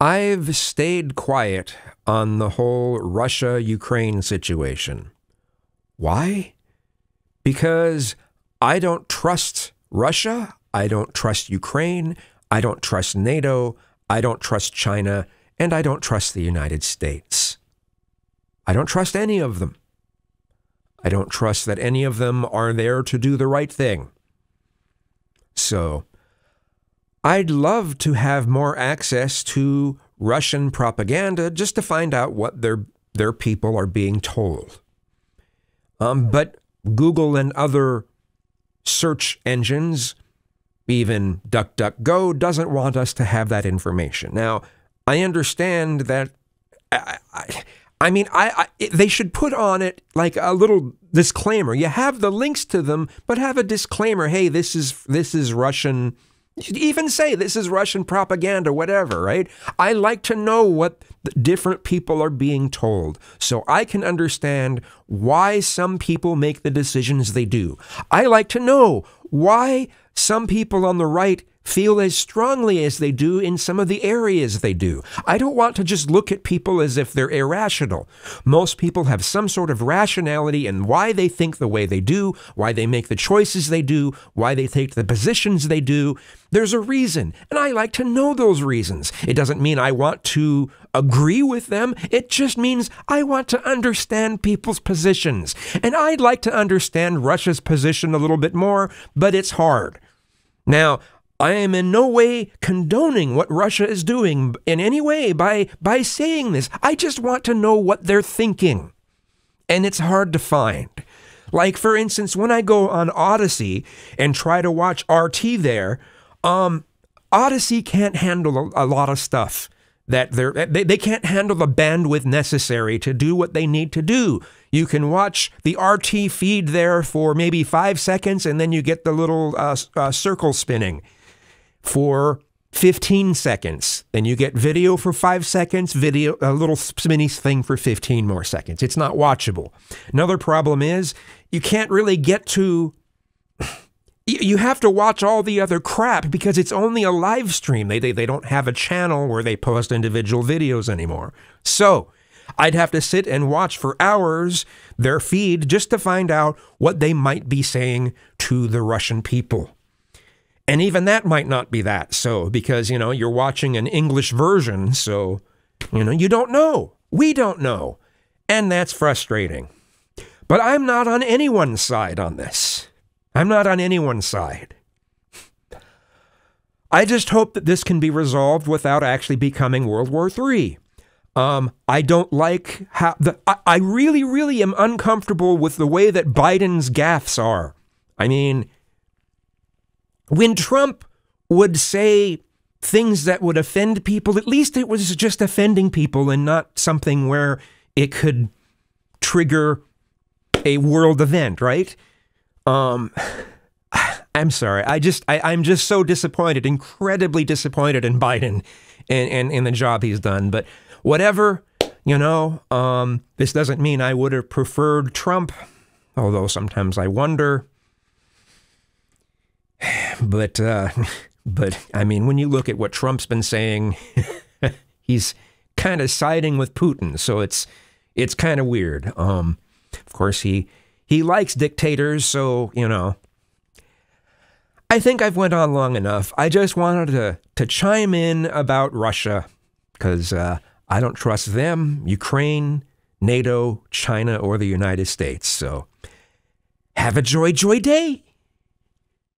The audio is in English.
I've stayed quiet on the whole Russia Ukraine situation. Why? Because I don't trust Russia. I don't trust Ukraine. I don't trust NATO. I don't trust China. And I don't trust the United States. I don't trust any of them. I don't trust that any of them are there to do the right thing. So, I'd love to have more access to Russian propaganda just to find out what their their people are being told. Um, but Google and other search engines, even DuckDuckGo, doesn't want us to have that information. Now, I understand that. I, I, I mean, I, I, they should put on it like a little disclaimer. You have the links to them, but have a disclaimer. Hey, this is this is Russian. Even say this is Russian propaganda, whatever, right? I like to know what different people are being told so I can understand why some people make the decisions they do. I like to know why some people on the right feel as strongly as they do in some of the areas they do. I don't want to just look at people as if they're irrational. Most people have some sort of rationality in why they think the way they do, why they make the choices they do, why they take the positions they do. There's a reason, and I like to know those reasons. It doesn't mean I want to agree with them. It just means I want to understand people's positions. And I'd like to understand Russia's position a little bit more, but it's hard. Now, I am in no way condoning what Russia is doing in any way by, by saying this. I just want to know what they're thinking. And it's hard to find. Like, for instance, when I go on Odysee and try to watch RT there, um, Odysee can't handle a, a lot of stuff that they're, they, they can't handle the bandwidth necessary to do what they need to do. You can watch the RT feed there for maybe five seconds and then you get the little uh, uh, circle spinning for 15 seconds. Then you get video for five seconds, video, a little mini thing for 15 more seconds. It's not watchable. Another problem is you can't really get to. You have to watch all the other crap because it's only a live stream. They, they, they don't have a channel where they post individual videos anymore. So I'd have to sit and watch for hours their feed just to find out what they might be saying to the Russian people. And even that might not be that so because, you know, you're watching an English version, so, you know, you don't know. We don't know. And that's frustrating. But I'm not on anyone's side on this. I'm not on anyone's side. I just hope that this can be resolved without actually becoming World War III. Um, I don't like how the. I, I really, really am uncomfortable with the way that Biden's gaffes are. I mean, when Trump would say things that would offend people, at least it was just offending people and not something where it could trigger a world event, right? Um, I'm sorry. I just I, am just so disappointed, incredibly disappointed in Biden and, and, and the job he's done. But whatever, you know, um, this doesn't mean I would have preferred Trump, although sometimes I wonder but uh, but I mean, when you look at what Trump's been saying, he's kind of siding with Putin, so it's it's kind of weird. Um, of course, he he likes dictators, so you know. I think I've went on long enough. I just wanted to to chime in about Russia because uh, I don't trust them, Ukraine, NATO, China, or the United States. So have a joy, joy day.